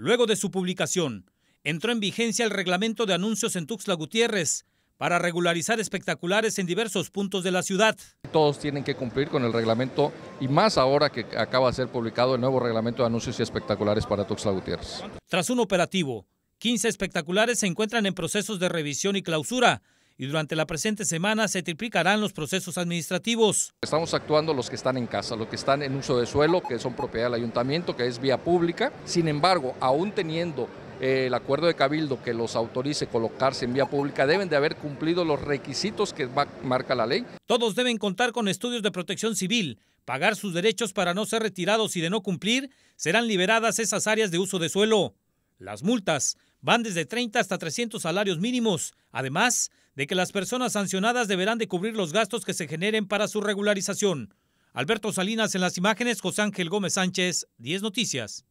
Luego de su publicación, entró en vigencia el reglamento de anuncios en Tuxtla Gutiérrez para regularizar espectaculares en diversos puntos de la ciudad. Todos tienen que cumplir con el reglamento y más ahora que acaba de ser publicado el nuevo reglamento de anuncios y espectaculares para Tuxtla Gutiérrez. Tras un operativo, 15 espectaculares se encuentran en procesos de revisión y clausura y durante la presente semana se triplicarán los procesos administrativos. Estamos actuando los que están en casa, los que están en uso de suelo, que son propiedad del ayuntamiento, que es vía pública. Sin embargo, aún teniendo eh, el acuerdo de Cabildo que los autorice colocarse en vía pública, deben de haber cumplido los requisitos que marca la ley. Todos deben contar con estudios de protección civil, pagar sus derechos para no ser retirados y de no cumplir, serán liberadas esas áreas de uso de suelo. Las multas van desde 30 hasta 300 salarios mínimos, además de que las personas sancionadas deberán de cubrir los gastos que se generen para su regularización. Alberto Salinas en las imágenes, José Ángel Gómez Sánchez, 10 Noticias.